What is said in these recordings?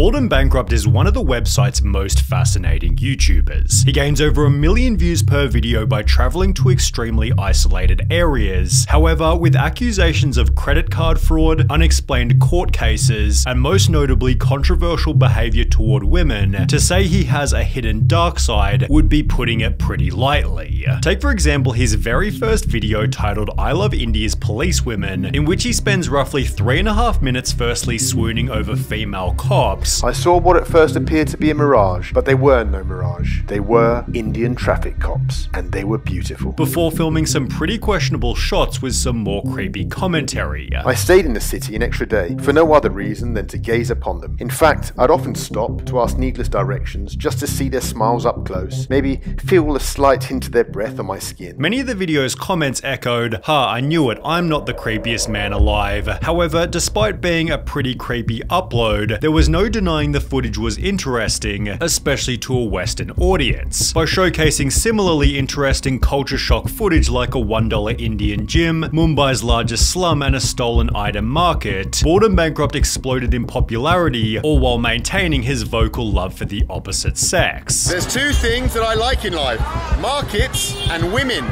And Bankrupt is one of the website's most fascinating YouTubers. He gains over a million views per video by traveling to extremely isolated areas. However, with accusations of credit card fraud, unexplained court cases, and most notably controversial behavior toward women, to say he has a hidden dark side would be putting it pretty lightly. Take for example his very first video titled I Love India's Police Women, in which he spends roughly three and a half minutes firstly swooning over female cops. I saw what at first appeared to be a mirage, but they were no mirage. They were Indian traffic cops, and they were beautiful. Before filming some pretty questionable shots with some more creepy commentary. I stayed in the city an extra day for no other reason than to gaze upon them. In fact, I'd often stop to ask needless directions just to see their smiles up close, maybe feel a slight hint of their breath on my skin. Many of the video's comments echoed, Ha, I knew it, I'm not the creepiest man alive. However, despite being a pretty creepy upload, there was no denying the footage was interesting, especially to a Western audience. By showcasing similarly interesting culture shock footage like a $1 Indian gym, Mumbai's largest slum, and a stolen item market, and Bankrupt exploded in popularity, all while maintaining his vocal love for the opposite sex. There's two things that I like in life markets and women.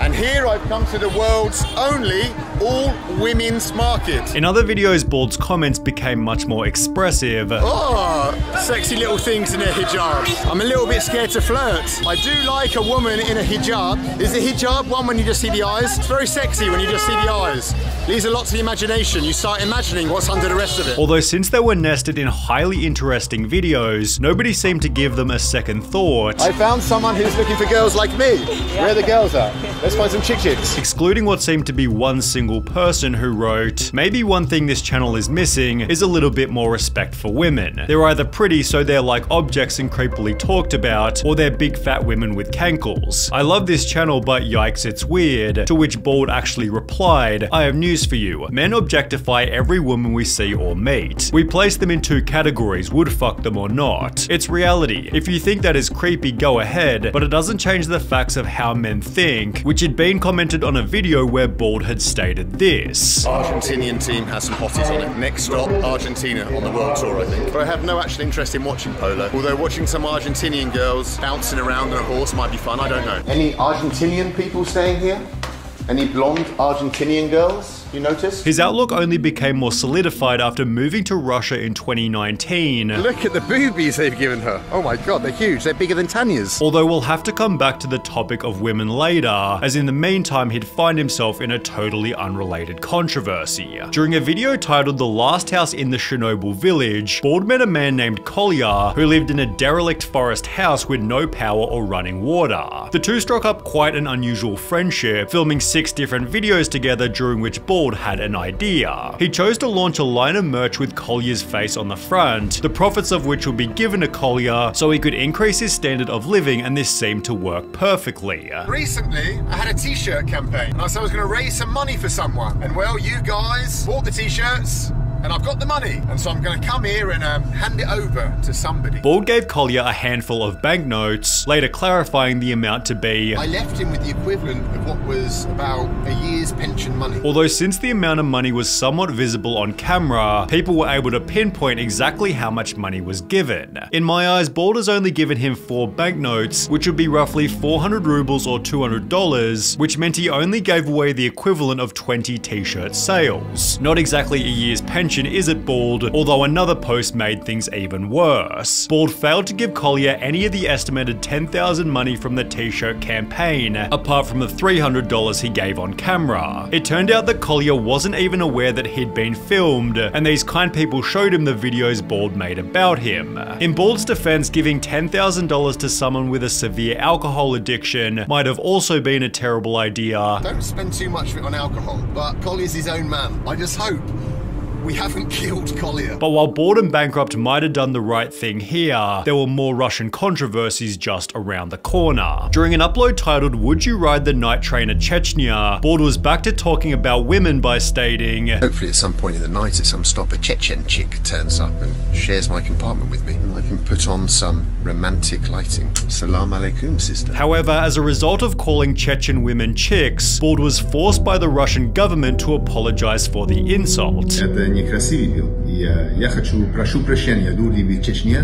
And here I've come to the world's only all women's market. In other videos, Bald's comments became much more expressive. Oh, sexy little things in a hijab. I'm a little bit scared to flirt. I do like a woman in a hijab. Is the hijab one when you just see the eyes? It's very sexy when you just see the eyes. Leaves a lot to the imagination. You start imagining what's under the rest of it. Although since they were nested in highly interesting videos, nobody seemed to give them a second thought. I found someone who's looking for girls like me. Where are the girls at? Let's find some chick chicks. Excluding what seemed to be one single person who wrote, maybe one thing this channel is missing is a little bit more respect for women. They're either pretty so they're like objects and creepily talked about, or they're big fat women with cankles. I love this channel but yikes it's weird, to which Bald actually replied, I have news for you. Men objectify every woman we see or meet. We place them in two categories, would fuck them or not. It's reality. If you think that is creepy, go ahead, but it doesn't change the facts of how men think, which had been commented on a video where Bald had stated this. Argentinian team has some hotties on it. Next stop, Argentina on the world tour, I think. But I have no actual interest in watching polo. Although watching some Argentinian girls bouncing around on a horse might be fun, I don't know. Any Argentinian people staying here? Any blonde Argentinian girls? You notice? His outlook only became more solidified after moving to Russia in 2019. Look at the boobies they've given her. Oh my god, they're huge. They're bigger than Tanya's. Although we'll have to come back to the topic of women later, as in the meantime he'd find himself in a totally unrelated controversy. During a video titled The Last House in the Chernobyl Village, Bald met a man named Kolya who lived in a derelict forest house with no power or running water. The two struck up quite an unusual friendship, filming six different videos together during which Had an idea. He chose to launch a line of merch with Kolya's face on the front, the profits of which would be given to Collier so he could increase his standard of living and this seemed to work perfectly. Recently, I had a t-shirt campaign and I said I was going to raise some money for someone. And well, you guys bought the t-shirts, and I've got the money. And so I'm going to come here and um, hand it over to somebody. Bald gave Kolya a handful of banknotes, later clarifying the amount to be. I left him with the equivalent of what was about a year's pension money. Although since the amount of money was somewhat visible on camera, people were able to pinpoint exactly how much money was given. In my eyes, Bald has only given him four banknotes, which would be roughly 400 rubles or $200, which meant he only gave away the equivalent of 20 t-shirt sales. Not exactly a year's pension is it Bald, although another post made things even worse. Bald failed to give Kolya any of the estimated 10,000 money from the t-shirt campaign, apart from the $300 he gave on camera. It turned out that Kolya wasn't even aware that he'd been filmed, and these kind people showed him the videos Bald made about him. In Bald's defense, giving $10,000 to someone with a severe alcohol addiction might have also been a terrible idea. Don't spend too much on alcohol, but Kolya's his own man. I just hope we haven't killed Kolya. But while Bald and Bankrupt might have done the right thing here, there were more Russian controversies just around the corner. During an upload titled Would You Ride the Night Train to Chechnya, Bald was back to talking about women by stating, Hopefully at some point in the night at some stop a Chechen chick turns up and shares my compartment with me. And I can put on some romantic lighting. Salam alaikum, sister. However, as a result of calling Chechen women chicks, Bald was forced by the Russian government to apologize for the insult.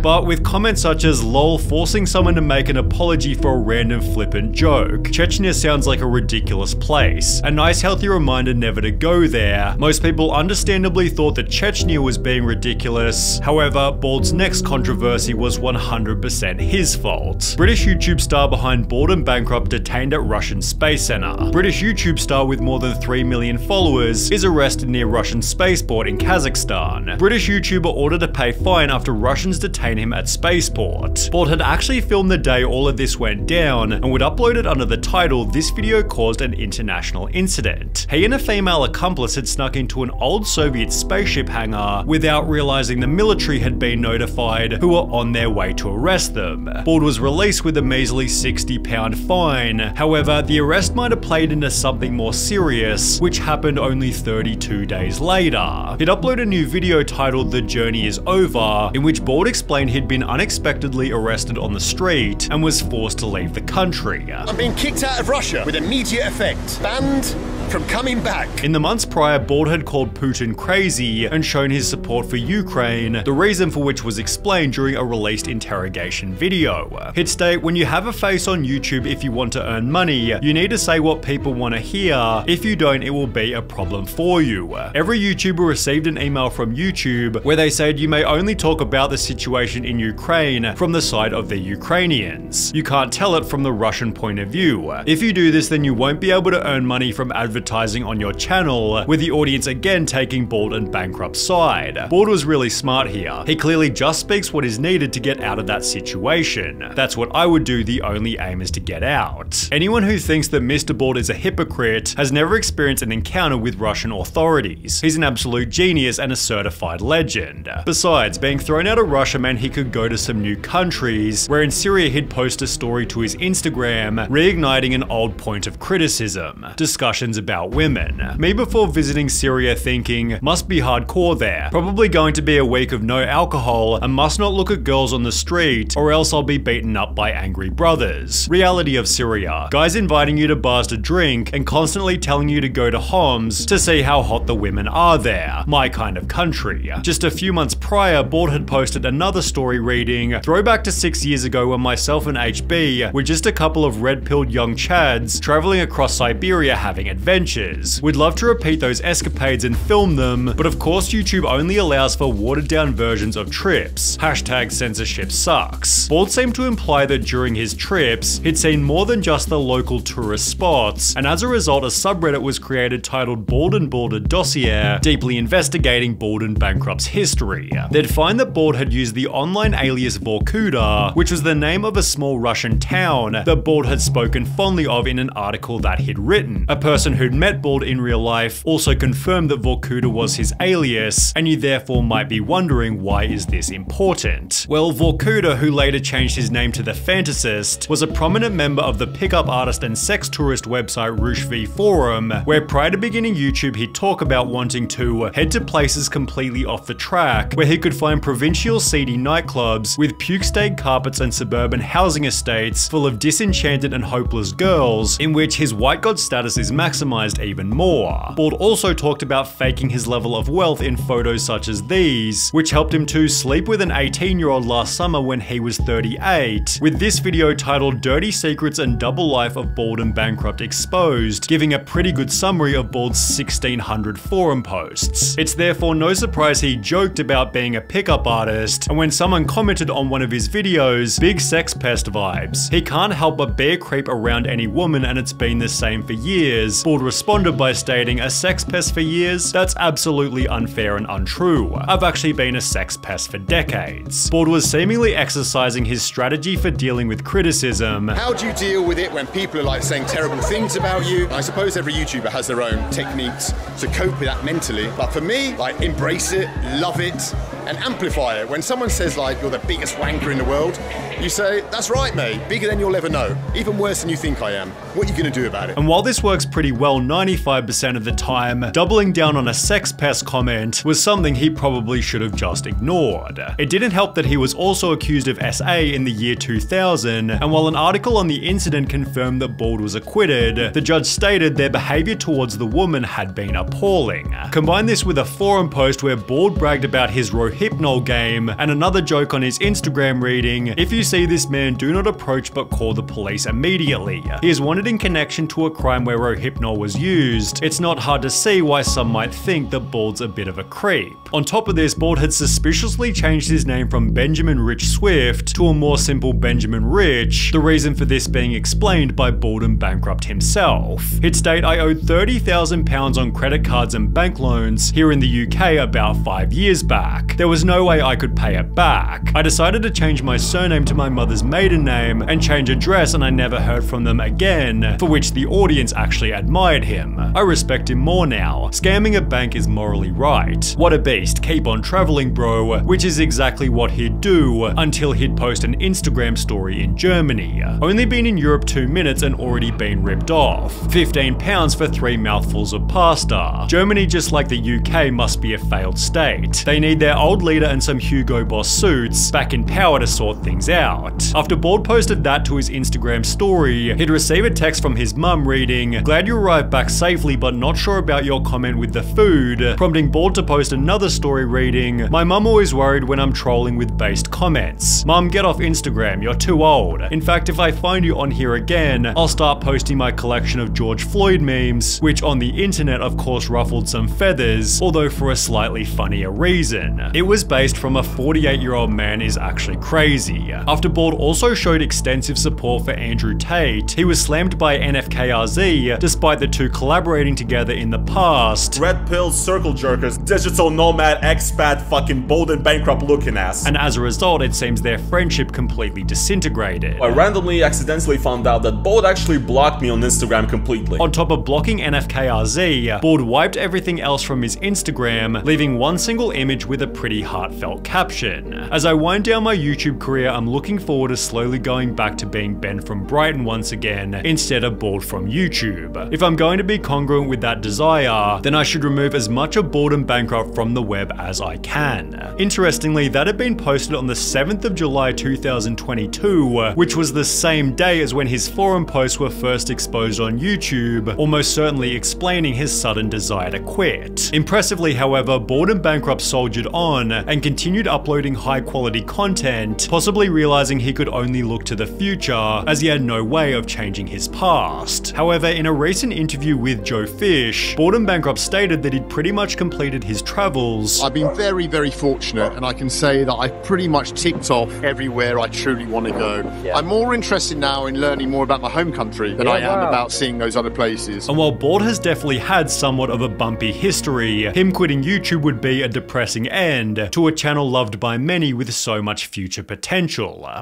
But with comments such as lol forcing someone to make an apology for a random flippant joke, Chechnya sounds like a ridiculous place. A nice healthy reminder never to go there. Most people understandably thought that Chechnya was being ridiculous. However, Bald's next controversy was 100% his fault. British YouTube star behind Bald and Bankrupt detained at Russian Space Center. British YouTube star with more than 3 million followers is arrested near Russian spaceport in Kazakhstan. British YouTuber ordered to pay fine after Russians detain him at spaceport. Bald had actually filmed the day all of this went down and would upload it under the title This video caused an international incident. He and a female accomplice had snuck into an old Soviet spaceship hangar without realizing the military had been notified who were on their way to arrest them. Bald was released with a measly 60 pound fine. However, the arrest might have played into something more serious, which happened only 32 days later. He'd upload a new video titled The Journey is Over, in which Bald explained he'd been unexpectedly arrested on the street and was forced to leave the country. I'm being kicked out of Russia with immediate effect. Banned from coming back. In the months prior, Bald had called Putin crazy and shown his support for Ukraine, the reason for which was explained during a released interrogation video. He'd state, when you have a face on YouTube if you want to earn money, you need to say what people want to hear. If you don't, it will be a problem for you. Every YouTuber received an email from YouTube where they said you may only talk about the situation in Ukraine from the side of the Ukrainians. You can't tell it from the Russian point of view. If you do this, then you won't be able to earn money from advertising advertising on your channel, with the audience again taking Bald and Bankrupt's side. Bald was really smart here. He clearly just speaks what is needed to get out of that situation. That's what I would do, the only aim is to get out. Anyone who thinks that Mr. Bald is a hypocrite has never experienced an encounter with Russian authorities. He's an absolute genius and a certified legend. Besides, being thrown out of Russia meant he could go to some new countries, where in Syria he'd post a story to his Instagram, reigniting an old point of criticism. Discussions about about women. Me before visiting Syria thinking, must be hardcore there, probably going to be a week of no alcohol and must not look at girls on the street or else I'll be beaten up by angry brothers. Reality of Syria, guys inviting you to bars to drink and constantly telling you to go to Homs to see how hot the women are there. My kind of country. Just a few months prior, Bald had posted another story reading, throwback to six years ago when myself and HB were just a couple of red-pilled young chads traveling across Siberia having adventures adventures. We'd love to repeat those escapades and film them, but of course YouTube only allows for watered down versions of trips. Hashtag censorship sucks. Bald seemed to imply that during his trips, he'd seen more than just the local tourist spots, and as a result a subreddit was created titled Bald and Balder Dossier, deeply investigating Bald and Bankrupt's history. They'd find that Bald had used the online alias Vorkuta, which was the name of a small Russian town that Bald had spoken fondly of in an article that he'd written. A person who'd met Bald in real life also confirmed that Vorkuta was his alias, and you therefore might be wondering why is this important? Well, Vorkuta, who later changed his name to The Fantasist, was a prominent member of the pickup artist and sex tourist website RooshV Forum, where prior to beginning YouTube he'd talk about wanting to head to places completely off the track, where he could find provincial seedy nightclubs with puke-stained carpets and suburban housing estates full of disenchanted and hopeless girls, in which his white god status is maximized even more. Bald also talked about faking his level of wealth in photos such as these, which helped him to sleep with an 18 year old last summer when he was 38, with this video titled Dirty Secrets and Double Life of Bald and Bankrupt Exposed, giving a pretty good summary of Bald's 1600 forum posts. It's therefore no surprise he joked about being a pickup artist, and when someone commented on one of his videos, big sex pest vibes. He can't help but bear creep around any woman and it's been the same for years. Bald responded by stating, a sex pest for years? That's absolutely unfair and untrue. I've actually been a sex pest for decades. Bald was seemingly exercising his strategy for dealing with criticism. How do you deal with it when people are like saying terrible things about you? I suppose every YouTuber has their own techniques to cope with that mentally. But for me, like embrace it, love it, and amplify it. When someone says like you're the biggest wanker in the world, you say, that's right, mate, bigger than you'll ever know. Even worse than you think I am. What are you gonna do about it? And while this works pretty well well 95% of the time, doubling down on a sex pest comment was something he probably should have just ignored. It didn't help that he was also accused of SA in the year 2000, and while an article on the incident confirmed that Bald was acquitted, the judge stated their behavior towards the woman had been appalling. Combine this with a forum post where Bald bragged about his Rohypnol game, and another joke on his Instagram reading, if you see this man, do not approach but call the police immediately. He is wanted in connection to a crime where Rohypnol was used. It's not hard to see why some might think that Bald's a bit of a creep. On top of this, Bald had suspiciously changed his name from Benjamin Rich Swift to a more simple Benjamin Rich, the reason for this being explained by Bald and Bankrupt himself. He'd state I owed £30,000 on credit cards and bank loans here in the UK about 5 years back. There was no way I could pay it back. I decided to change my surname to my mother's maiden name and change address and I never heard from them again, for which the audience actually admired him. I respect him more now. Scamming a bank is morally right. What a beast, keep on traveling bro, which is exactly what he'd do until he'd post an Instagram story in Germany. Only been in Europe 2 minutes and already been ripped off. 15 pounds for 3 mouthfuls of pasta. Germany just like the UK must be a failed state. They need their old leader and some Hugo Boss suits back in power to sort things out. After Bald posted that to his Instagram story, he'd receive a text from his mum reading, Glad you arrived back safely but not sure about your comment with the food, prompting Bald to post another story reading, My mum always worried when I'm trolling with based comments. Mum, get off Instagram, you're too old. In fact, if I find you on here again, I'll start posting my collection of George Floyd memes, which on the internet of course ruffled some feathers, although for a slightly funnier reason. It was based from a 48 year old man is actually crazy. After Bald also showed extensive support for Andrew Tate, he was slammed by NFKRZ despite the two collaborating together in the past. Red pill circle jerkers, digital nomad, expat, fucking bold and bankrupt looking ass. And as a result, it seems their friendship completely disintegrated. I randomly accidentally found out that Bold actually blocked me on Instagram completely. On top of blocking NFKRZ, Bald wiped everything else from his Instagram, leaving one single image with a pretty heartfelt caption. As I wind down my YouTube career, I'm looking forward to slowly going back to being Ben from Brighton once again, instead of Bald from YouTube. If I'm going to be congruent with that desire, then I should remove as much of and Bankrupt from the web as I can. Interestingly, that had been posted on the 7th of July 2022, which was the same day as when his forum posts were first exposed on YouTube, almost certainly explaining his sudden desire to quit. Impressively, however, and Bankrupt soldiered on and continued uploading high quality content, possibly realizing he could only look to the future as he had no way of changing his past. However, in a recent interview with Joe Fish, Bald and Bankrupt stated that he'd pretty much completed his travels. I've been very, very fortunate, and I can say that I've pretty much ticked off everywhere I truly want to go. I'm more interested now in learning more about my home country than I am about seeing those other places. And while Bald has definitely had somewhat of a bumpy history, him quitting YouTube would be a depressing end to a channel loved by many with so much future potential blah.